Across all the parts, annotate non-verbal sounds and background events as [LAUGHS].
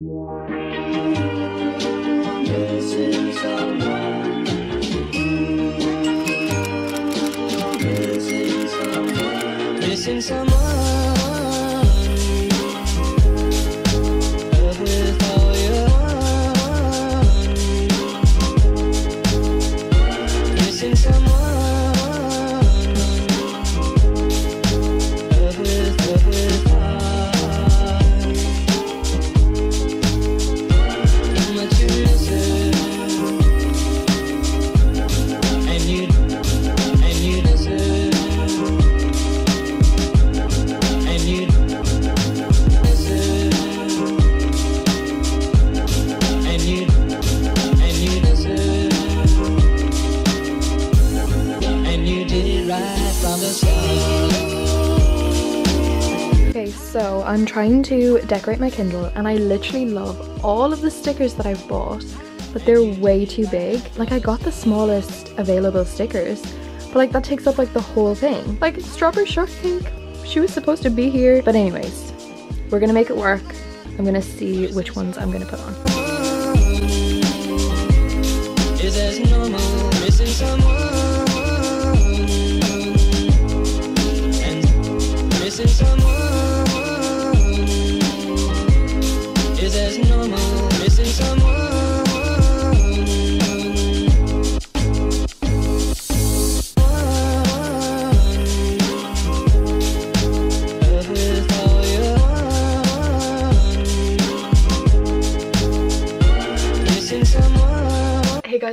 夜深时，夜深时，夜深时。Trying to decorate my Kindle and I literally love all of the stickers that I've bought, but they're way too big. Like I got the smallest available stickers, but like that takes up like the whole thing. Like strawberry shortcake, she was supposed to be here. But anyways, we're gonna make it work. I'm gonna see which ones I'm gonna put on.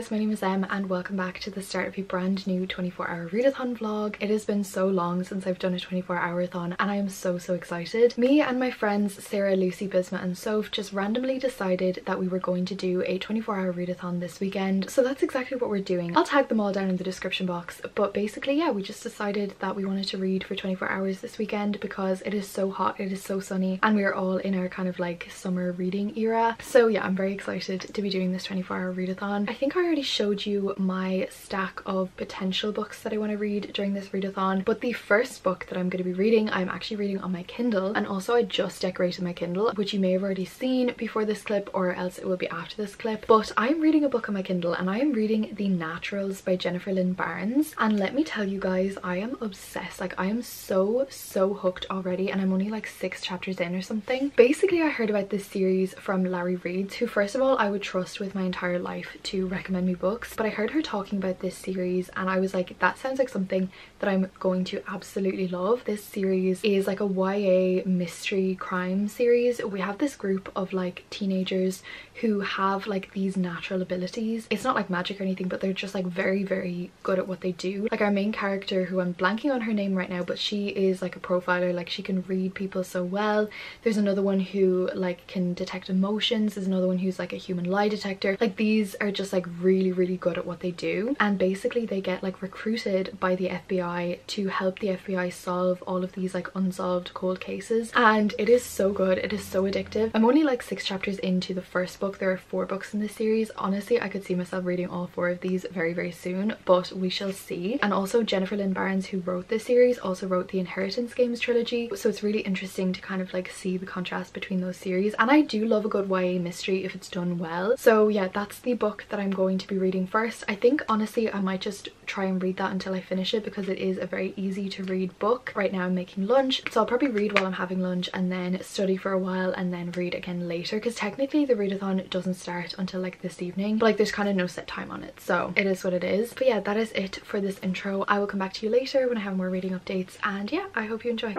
Guys, my name is Em and welcome back to the start of a brand new 24 hour readathon vlog. It has been so long since I've done a 24 hour thon and I am so so excited. Me and my friends Sarah, Lucy, Bisma and Soph just randomly decided that we were going to do a 24 hour readathon this weekend. So that's exactly what we're doing. I'll tag them all down in the description box but basically yeah we just decided that we wanted to read for 24 hours this weekend because it is so hot, it is so sunny and we are all in our kind of like summer reading era. So yeah I'm very excited to be doing this 24 hour readathon. I think I already showed you my stack of potential books that I want to read during this readathon but the first book that I'm going to be reading I'm actually reading on my Kindle and also I just decorated my Kindle which you may have already seen before this clip or else it will be after this clip. But I'm reading a book on my Kindle and I am reading The Naturals by Jennifer Lynn Barnes. And let me tell you guys I am obsessed like I am so so hooked already and I'm only like six chapters in or something. Basically I heard about this series from Larry Reeds who first of all I would trust with my entire life to recommend me books but I heard her talking about this series and I was like that sounds like something that I'm going to absolutely love. This series is like a YA mystery crime series. We have this group of like teenagers who have like these natural abilities. It's not like magic or anything but they're just like very very good at what they do. Like our main character who I'm blanking on her name right now but she is like a profiler. Like she can read people so well. There's another one who like can detect emotions. There's another one who's like a human lie detector. Like these are just like really really really good at what they do. And basically they get like recruited by the FBI to help the FBI solve all of these like unsolved cold cases. And it is so good. It is so addictive. I'm only like six chapters into the first book. There are four books in this series. Honestly I could see myself reading all four of these very very soon but we shall see. And also Jennifer Lynn Barnes who wrote this series also wrote the Inheritance Games trilogy. So it's really interesting to kind of like see the contrast between those series. And I do love a good YA mystery if it's done well. So yeah that's the book that I'm going to be reading first. I think honestly I might just try and read that until I finish it because it is a very easy to read book. Right now I'm making lunch so I'll probably read while I'm having lunch and then study for a while and then read again later because technically the readathon doesn't start until like this evening but like there's kind of no set time on it so it is what it is. But yeah that is it for this intro. I will come back to you later when I have more reading updates and yeah I hope you enjoy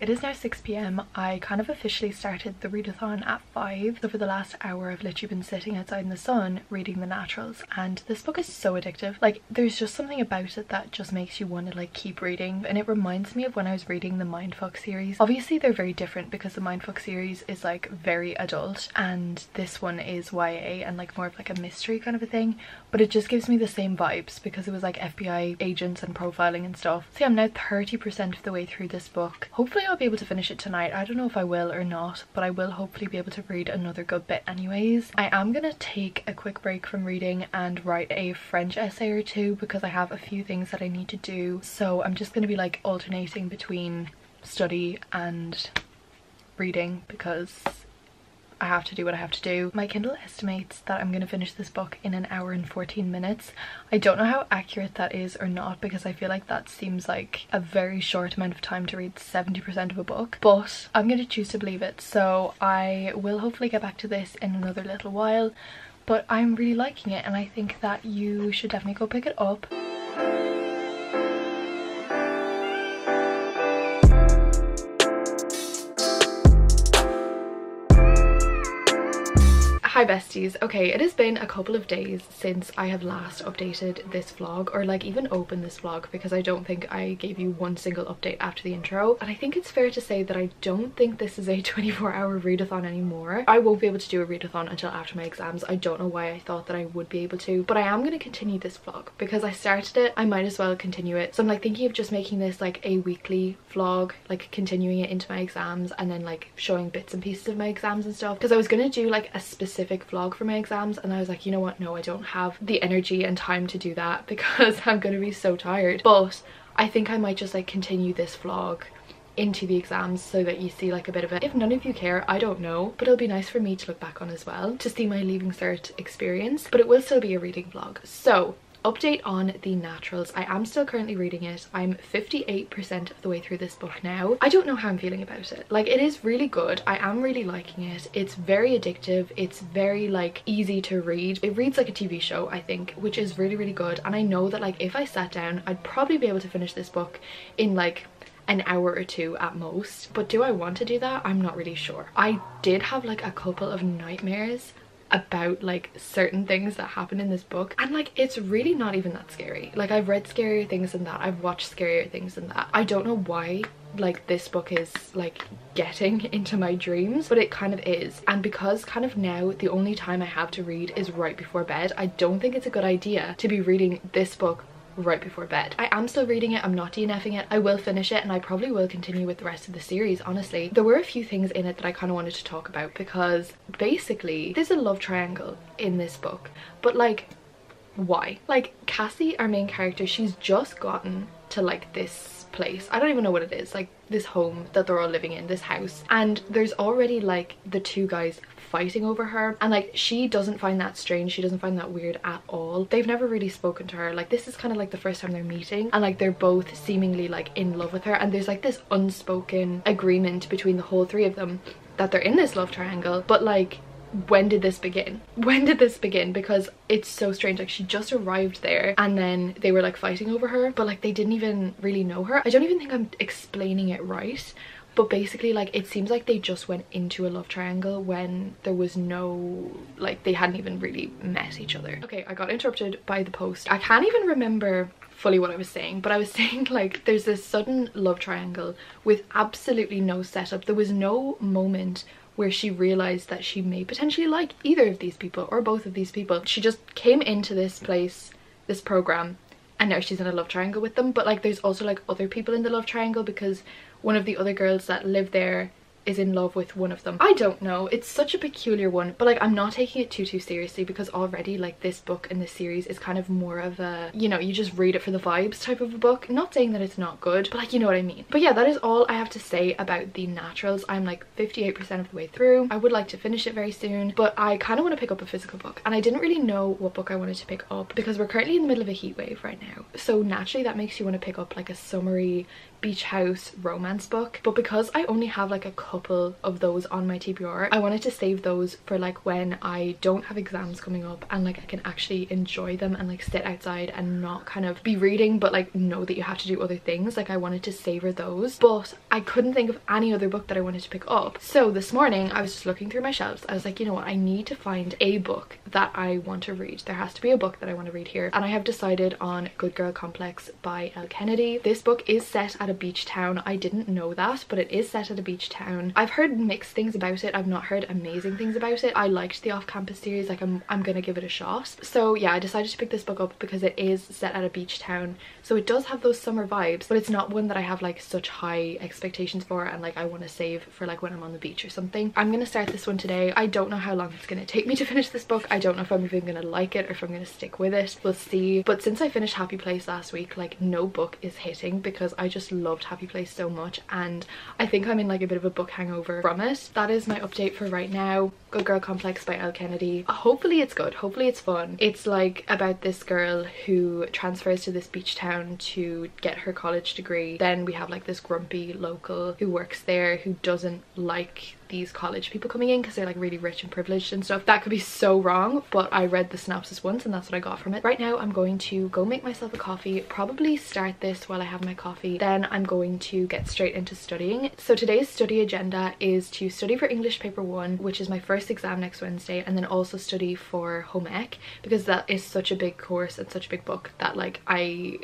It is now 6pm. I kind of officially started the readathon at 5. So for the last hour I've literally been sitting outside in the sun reading The Naturals and this book is so addictive. Like there's just something about it that just makes you want to like keep reading and it reminds me of when I was reading the Mindfuck series. Obviously they're very different because the Mindfuck series is like very adult and this one is YA and like more of like a mystery kind of a thing but it just gives me the same vibes because it was like FBI agents and profiling and stuff. See I'm now 30% of the way through this book. Hopefully I'll be able to finish it tonight. I don't know if I will or not, but I will hopefully be able to read another good bit anyways. I am gonna take a quick break from reading and write a French essay or two because I have a few things that I need to do. So I'm just gonna be like alternating between study and reading because I have to do what I have to do. My Kindle estimates that I'm to finish this book in an hour and 14 minutes. I don't know how accurate that is or not because I feel like that seems like a very short amount of time to read 70% of a book, but I'm to choose to believe it. So I will hopefully get back to this in another little while, but I'm really liking it and I think that you should definitely go pick it up. Hi besties. Okay, it has been a couple of days since I have last updated this vlog or like even opened this vlog because I don't think I gave you one single update after the intro. And I think it's fair to say that I don't think this is a [LAUGHS] 24 hour readathon anymore. I won't be able to do a readathon until after my exams. I don't know why I thought that I would be able to, but I am going to continue this vlog because I started it. I might as well continue it. So I'm like thinking of just making this like a weekly vlog, like continuing it into my exams and then like showing bits and pieces of my exams and stuff because I was going to do like a specific specific vlog for my exams and I was like you know what no I don't have the energy and time to do that [LAUGHS] because I'm gonna be so tired but I think I might just like continue this vlog into the exams so that you see like a bit of it. If none of you care, I don't know, but it'll be nice for me to look back on as well to see my leaving cert experience, but it will still be a reading vlog. So update on the naturals. I am still currently reading it. I'm 58 percent of the way through this book now. I don't know how i'm feeling about it. Like it is really good. I am really liking it. It's very addictive. It's very like easy to read. It reads like a tv show i think which is really really good. And i know that like if i sat down i'd probably be able to finish this book in like an hour or two at most. But do i want to do that? I'm not really sure. I did have like a couple of nightmares about like certain things that happen in this book. And like it's really not even that scary. Like I've read scarier things than that. I've watched scarier things than that. I don't know why like this book is like getting [LAUGHS] into my dreams but it kind of is. And because kind of now the only time I have to read is right before bed I don't think it's a good idea to be reading this book right before bed. I am still reading it, I'm not DNFing it, I will finish it and I probably will continue with the rest of the series honestly. There were a few things in it that I kind of wanted to talk about because basically there's a love triangle in this book but like why? Like Cassie, our main character, she's just gotten to like this place. I don't even know what it is, like this home that they're all living in, this house. And there's already like the two guys fighting over her. And like she doesn't find that strange. She doesn't find that weird at all. They've never really spoken to her. Like this is kind of like the first time they're meeting. And like they're both seemingly like in love with her. And there's like this unspoken agreement between the whole three of them that they're in this love triangle. But like when did this begin? [LAUGHS] When did this begin? Because it's so strange. Like she just arrived there and then they were like fighting over her. But like they didn't even really know her. I don't even think i'm explaining it right but basically like it seems like they just went into a love triangle when there was no like they hadn't even really met each other. Okay i got interrupted by the post. I can't even remember fully what I was saying but I was [LAUGHS] saying like there's this sudden love triangle with absolutely no setup. There was no moment where she realized that she may potentially like either of these people or both of these people. She just came into this place this program and now she's in a love triangle with them. But like there's also like other people in the love triangle because one of the other girls that live there is in love with one of them. I don't know, it's such a peculiar one, but like I'm not taking it too too seriously because already like this book and this series is kind of more of a, you know, you just read it for the vibes type of a book. Not saying that it's not good, but like you know what I mean. But yeah, that is all I have to say about the naturals. I'm like 58% of the way through. I would like to finish it very soon, but I kind of want to pick up a physical book and I didn't really know what book I wanted to pick up because we're currently in the middle of a heat wave right now. So naturally that makes you want to pick up like a summery beach house romance book but because I only have like a couple of those on my TBR I wanted to save those for like when I don't have exams coming up and like I can actually enjoy them and like sit outside and not kind of be reading but like know that you have to do other things. Like I wanted to savor those but I couldn't think of any other book that I wanted to pick up. So this morning I was just looking through my shelves. I was like you know what? I need to find a book that I want to read. There has to be a book that I want to read here. And I have decided on Good Girl Complex by Elle Kennedy. This book is set at a beach town. I didn't know that, but it is set at a beach town. I've heard mixed things about it. I've not heard amazing things about it. I liked the off-campus series. Like I'm, I'm gonna give it a shot. So yeah, I decided to pick this book up because it is set at a beach town. So it does have those summer vibes, but it's not one that I have like such high expectations for and like I want to save for like when I'm on the beach or something. I'm gonna start this one today. I don't know how long it's gonna take me to [LAUGHS] finish this book. I don't know if I'm even gonna like it or if I'm gonna stick with it. We'll see. But since I finished Happy Place last week, like no book is hitting because I just loved Happy Place so much and I think I'm in like a bit of a book hangover from it. That is my update for right now. Good Girl Complex by Elle Kennedy. Hopefully it's good. Hopefully it's fun. It's like about this girl who transfers to this beach town to get her college degree. Then we have like this grumpy local who works there who doesn't like these college people coming in because they're like really rich and privileged and stuff. That could be so wrong, but I read the synopsis once and that's what I got from it. Right now I'm going to go make myself a coffee, probably start this while I have my coffee. Then I'm going to get straight into studying. So today's study agenda is to study for English paper one, which is my first exam next Wednesday, and then also study for home ec because that is such a big course and such a big book that like I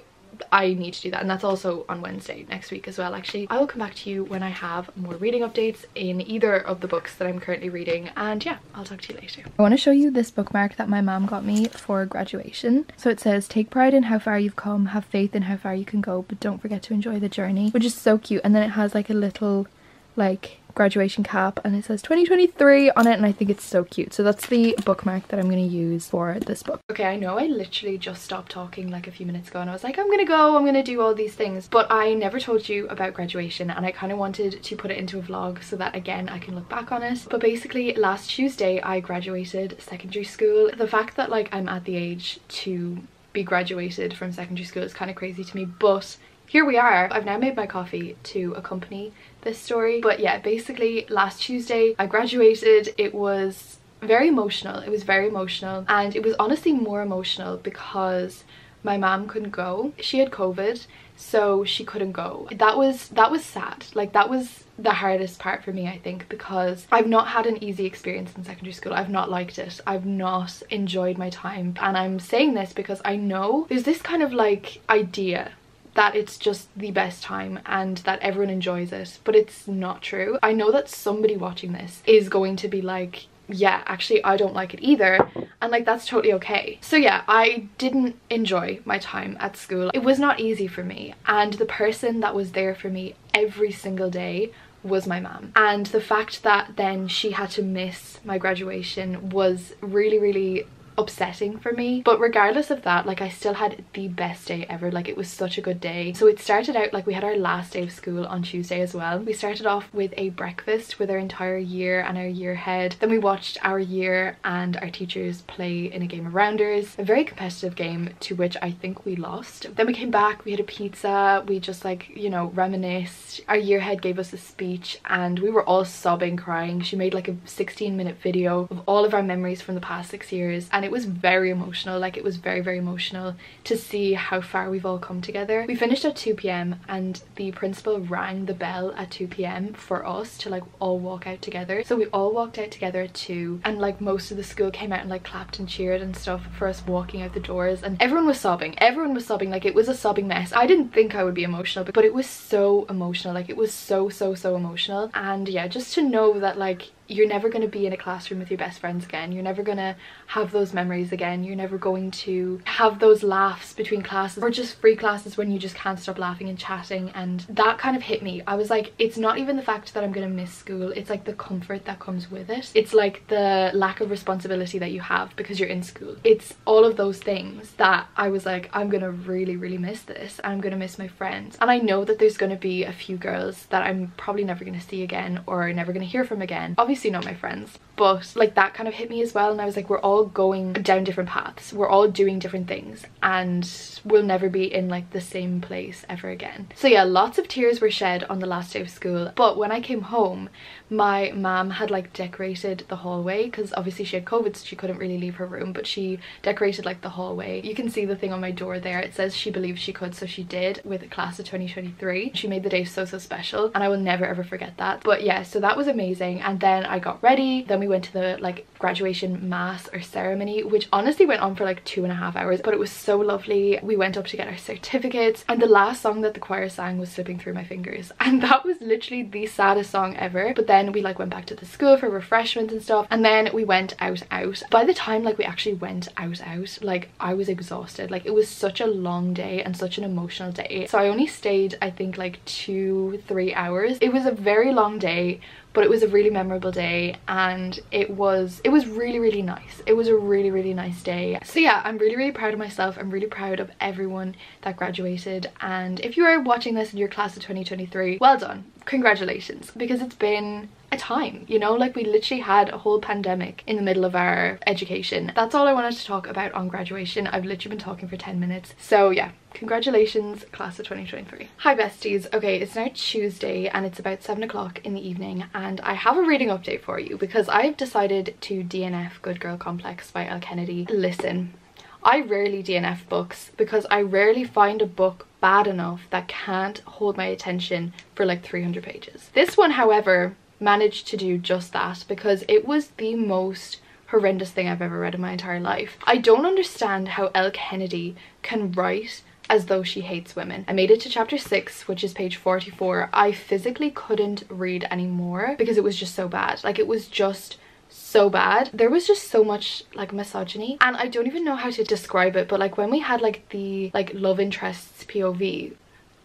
I need to do that and that's also on Wednesday next week as well actually. I will come back to you when I have more reading updates in either of the books that I'm currently reading and yeah I'll talk to you later. I want to show you this bookmark that my mom got me for graduation. So it says take pride in how far you've come, have faith in how far you can go but don't forget to enjoy the journey which is so cute and then it has like a little like graduation cap and it says 2023 on it and I think it's so cute. So that's the bookmark that I'm going to use for this book. Okay, I know I literally just stopped talking like a few minutes ago and I was like, I'm going to go, I'm going to do all these things. But I never told you about graduation and I kind of wanted to put it into a vlog so that again, I can look back on it. But basically last Tuesday, I graduated secondary school. The fact that like I'm at the age to be graduated from secondary school is kind of crazy to me, but here we are. I've now made my coffee to accompany this story. But yeah, basically last Tuesday I graduated. It was very emotional. It was very emotional and it was honestly more emotional because my mom couldn't go. She had COVID so she couldn't go. That was that was sad. Like that was the hardest part for me I think because I've not had an easy experience in secondary school. I've not liked it. I've not enjoyed my time and I'm saying this because I know there's this kind of like idea that it's just the best time and that everyone enjoys it but it's not true. I know that somebody watching this is going to be like yeah actually i don't like it either and like that's totally okay. So yeah i didn't enjoy my time at school. It was not easy for me and the person that was there for me every single day was my mom. And the fact that then she had to miss my graduation was really really upsetting for me. But regardless of that like I still had the best day ever. Like it was such a good day. So it started out like we had our last day of school on Tuesday as well. We started off with a breakfast with our entire year and our year head. Then we watched our year and our teachers play in a game of rounders a very competitive game to which I think we lost. Then we came back we had a pizza we just like you know reminisced. Our year head gave us a speech and we were all sobbing crying. She made like a 16 minute video of all of our memories from the past six years and it was very emotional like it was very very emotional to see how far we've all come together. We finished at 2 p.m and the principal rang the bell at 2 p.m for us to like all walk out together. So we all walked out together at 2 and like most of the school came out and like clapped and cheered and stuff for us walking out the doors and everyone was sobbing. Everyone was sobbing. Like it was a sobbing mess. I didn't think i would be emotional but it was so emotional. Like it was so so so emotional. And yeah just to know that like you're never going to be in a classroom with your best friends again. You're never going to have those memories again. You're never going to have those laughs between classes or just free classes when you just can't stop laughing and chatting. And that kind of hit me. I was like, it's not even the fact that I'm going to miss school. It's like the comfort that comes with it. It's like the lack of responsibility that you have because you're in school. It's all of those things that I was like, I'm going to really, really miss this. I'm going to miss my friends. And I know that there's going to be a few girls that I'm probably never going to see again or never going to hear from again. Obviously obviously not my friends but like that kind of hit me as well and I was like we're all going down different paths. We're all doing different things and we'll never be in like the same place ever again. So yeah lots of tears were shed on the last day of school but when I came home my mom had like decorated the hallway because obviously she had covid so she couldn't really leave her room but she decorated like the hallway. You can see the thing on my door there. It says she believes she could so she did with class of 2023 she made the day so so special and I will never ever forget that. But yeah so that was amazing and then I got ready then we we went to the like graduation mass or ceremony which honestly went on for like two and a half hours but it was so lovely. We went up to get our certificates and the last song that the choir sang was slipping through my fingers [LAUGHS] and that was literally the saddest song ever. But then we like went back to the school for refreshments and stuff and then we went out out. By the time like we actually went out out like I was exhausted. Like it was such a long day and such an emotional day. So I only stayed I think like two three hours. It was a very long day but it was a really memorable day and it was it was really really nice. It was a really really nice day. So yeah i'm really really proud of myself. I'm really proud of everyone that graduated. And if you are watching this in your class of 2023 well done. Congratulations. Because it's been a time you know like we literally had a whole pandemic in the middle of our education. That's all i wanted to talk about on graduation. I've literally been talking for 10 minutes. So yeah congratulations class of 2023 hi besties okay it's now tuesday and it's about seven o'clock in the evening and i have a reading update for you because i've decided to dnf good girl complex by elle kennedy listen I rarely DNF books because I rarely find a book bad enough that can't hold my attention for like 300 pages. This one, however, managed to do just that because it was the most horrendous thing I've ever read in my entire life. I don't understand how Elle Kennedy can write as though she hates women. I made it to chapter 6 which is page 44. I physically couldn't read anymore because it was just so bad. Like it was just so bad there was just so much like misogyny and i don't even know how to describe it but like when we had like the like love interests pov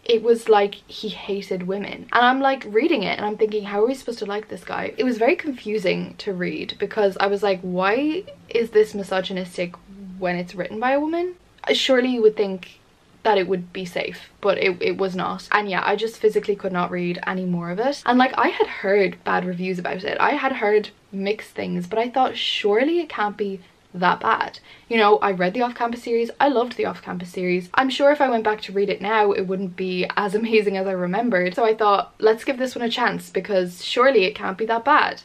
it was like he hated women and i'm like reading it and i'm thinking how are we supposed to like this guy it was very confusing to read because i was like why is this misogynistic when it's written by a woman surely you would think that it would be safe but it, it was not and yeah i just physically could not read any more of it and like i had heard bad reviews about it i had heard mixed things but i thought surely it can't be that bad. You know, I read the off-campus series, I loved the off-campus series. I'm sure if I went back to read it now, it wouldn't be as [LAUGHS] amazing as I remembered. So I thought, let's give this one a chance because surely it can't be that bad.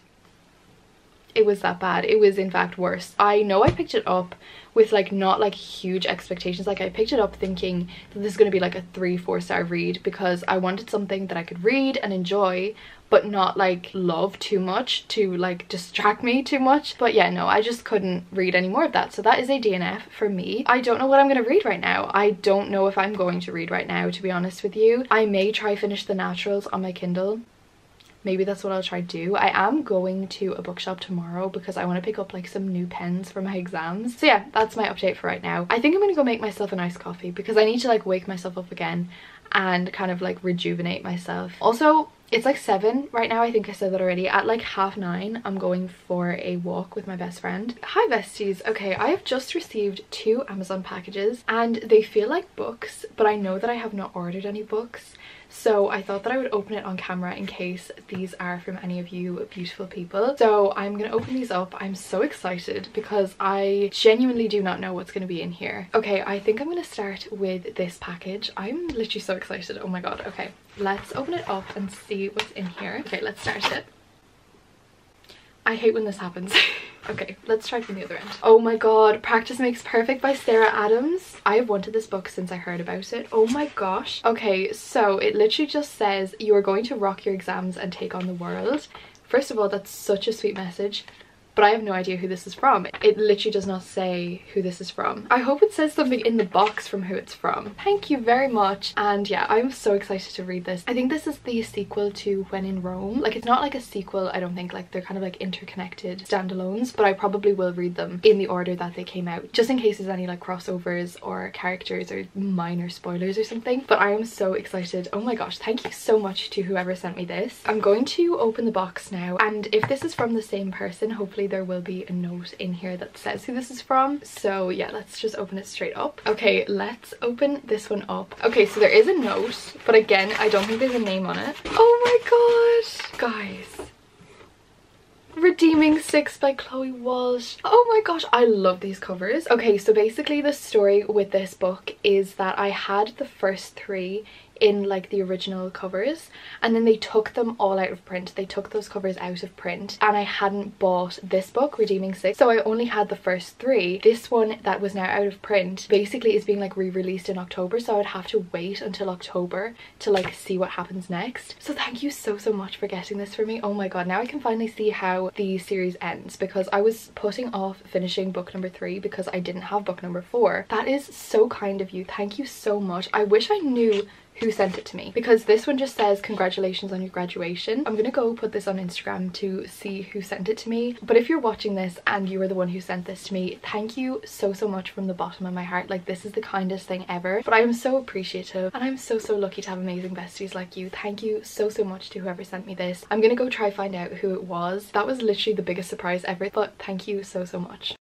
It was that bad. It was in fact worse. I know I picked it up with like not like huge expectations. Like I picked it up thinking that this is going to be like a three four star read because I wanted something that I could read and enjoy but not like love too much to like distract me too much. But yeah no I just couldn't read any more of that. So that is a DNF for me. I don't know what I'm gonna read right now. I don't know if I'm going to read right now to be honest with you. I may try finish the naturals on my Kindle maybe that's what I'll try to do. I am going to a bookshop tomorrow because I want to pick up like some new pens for my exams. So yeah, that's my update for right now. I think I'm going to go make myself a nice coffee because I need to like wake myself up again and kind of like rejuvenate myself. Also, it's like seven right now i think i said that already at like half nine i'm going for a walk with my best friend hi besties okay i have just received two amazon packages and they feel like books but i know that i have not ordered any books so I thought that I would open it on camera in case these are from any of you beautiful people. So I'm gonna open these up. I'm so excited because I genuinely do not know what's gonna be in here. Okay, I think I'm gonna start with this package. I'm literally so excited. Oh my god. Okay, let's open it up and see what's in here. Okay, let's start it. I hate when this happens. [LAUGHS] okay, let's try from the other end. Oh my god, Practice Makes Perfect by Sarah Adams. I have wanted this book since I heard about it. Oh my gosh. Okay, so it literally just says you are going to rock your exams and take on the world. First of all, that's such a sweet message but I have no idea who this is from. It literally does not say who this is from. I hope it says something in the box from who it's from. Thank you very much. And yeah, I'm so excited to read this. I think this is the sequel to When in Rome. Like it's not like a sequel, I don't think. Like they're kind of like interconnected standalones, but I probably will read them in the order that they came out, just in case there's any like crossovers or characters or minor spoilers or something. But I am so excited. Oh my gosh, thank you so much to whoever sent me this. I'm going to open the box now and if this is from the same person, hopefully there will be a note in here that says who this is from. So yeah, let's just open it straight up. Okay, let's open this one up. Okay, so there is a note, but again, I don't think there's a name on it. Oh my gosh, guys. Redeeming Six by Chloe Walsh. Oh my gosh, I love these covers. Okay, so basically the story with this book is that I had the first three in like the original covers and then they took them all out of print. They took those covers out of print and I hadn't bought this book, Redeeming Six, so I only had the first three. This one that was now out of print basically is being like re-released in October so I would have to wait until October to like see what happens next. So thank you so so much for getting this for me. Oh my god now I can finally see how the series ends because I was putting off finishing book number three because I didn't have book number four. That is so kind of you. Thank you so much. I wish I knew who sent it to me. Because this one just says congratulations on your graduation. I'm gonna go put this on instagram to see who sent it to me. But if you're watching this and you were the one who sent this to me thank you so so much from the bottom of my heart. Like this is the kindest thing ever. But i am so appreciative and i'm so so lucky to have amazing besties like you. Thank you so so much to whoever sent me this. I'm gonna go try find out who it was. That was literally the biggest surprise ever but thank you so so much